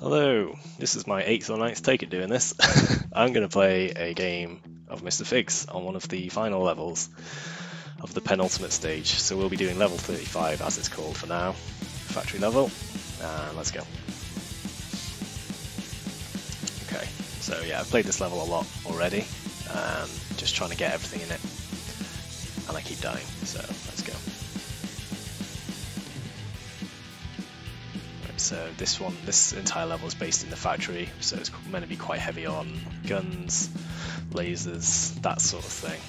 Hello, this is my 8th or ninth take at doing this. I'm going to play a game of Mr. Figs on one of the final levels of the penultimate stage. So we'll be doing level 35 as it's called for now, factory level, and let's go. Okay, so yeah, I've played this level a lot already, um, just trying to get everything in it, and I keep dying, so let's go. So this one, this entire level is based in the factory, so it's meant to be quite heavy on guns, lasers, that sort of thing.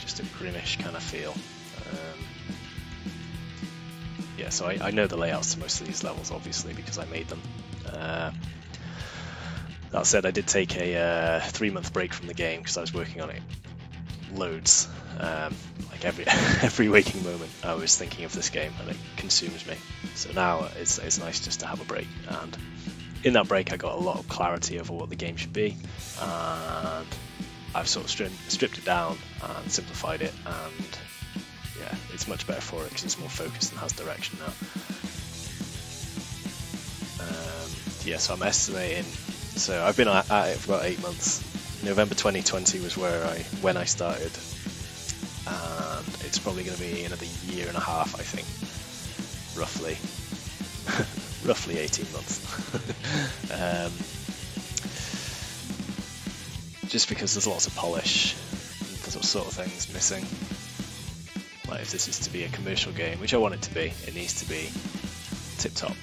Just a grimish kind of feel. Um, yeah, so I, I, know the layouts to most of these levels, obviously, because I made them. Uh, that said, I did take a uh, three-month break from the game because I was working on it loads. Um, like every every waking moment, I was thinking of this game, and it consumes me. So now it's it's nice just to have a break, and in that break, I got a lot of clarity over what the game should be, and I've sort of stri- stripped it down and simplified it, and yeah, it's much better for it because it's more focused and has direction now. Um, yeah, so I'm estimating. So I've been at it for about eight months. November 2020 was where I when I started, and it's probably going to be another year and a half, I think, roughly, roughly 18 months. um, just because there's lots of polish, and sort of things missing. Like if this is to be a commercial game, which I want it to be, it needs to be tip top.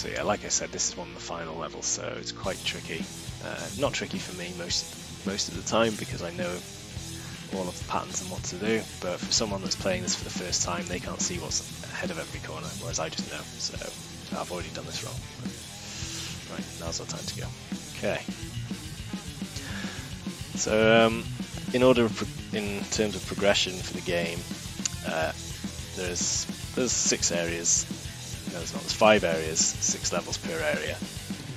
So yeah, like I said, this is one of the final levels, so it's quite tricky. Uh, not tricky for me most most of the time because I know all of the patterns and what to do, but for someone that's playing this for the first time, they can't see what's ahead of every corner, whereas I just know, so I've already done this wrong. Right, now's our time to go. Okay. So, um, in order, in terms of progression for the game, uh, there's there's six areas no, there's not. Five areas, six levels per area,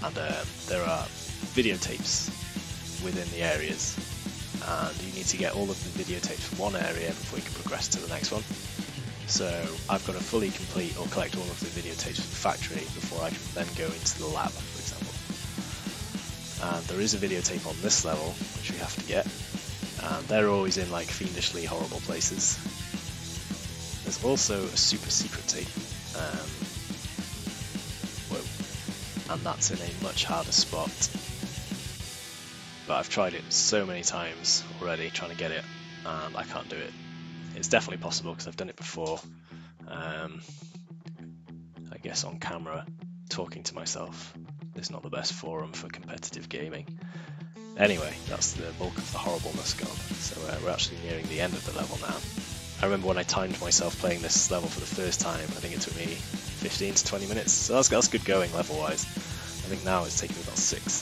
and uh, there are videotapes within the areas, and you need to get all of the videotapes from one area before you can progress to the next one. So I've got to fully complete or collect all of the videotapes from the factory before I can then go into the lab, for example. And there is a videotape on this level, which we have to get, and they're always in like fiendishly horrible places. There's also a super secret tape, um, and that's in a much harder spot. But I've tried it so many times already trying to get it, and I can't do it. It's definitely possible because I've done it before. Um, I guess on camera, talking to myself is not the best forum for competitive gaming. Anyway, that's the bulk of the horribleness gone. So uh, we're actually nearing the end of the level now. I remember when I timed myself playing this level for the first time, I think it took me 15 to 20 minutes. So that's, that's good going level wise. I think now it's taking about six.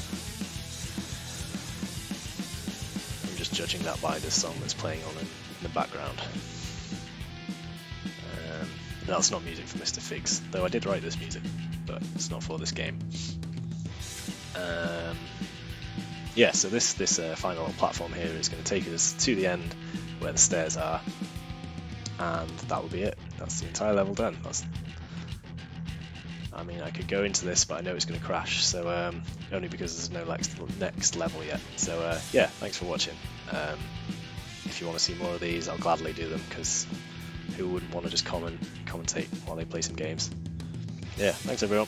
I'm just judging that by this song that's playing on in, in the background. Um, that's not music for Mr. Figs, though I did write this music, but it's not for this game. Um, yeah, so this this uh, final platform here is going to take us to the end where the stairs are, and that will be it. That's the entire level done. That's I mean, I could go into this, but I know it's going to crash, so um, only because there's no next, next level yet. So uh, yeah, thanks for watching. Um, if you want to see more of these, I'll gladly do them, because who wouldn't want to just comment, commentate while they play some games? Yeah, thanks everyone.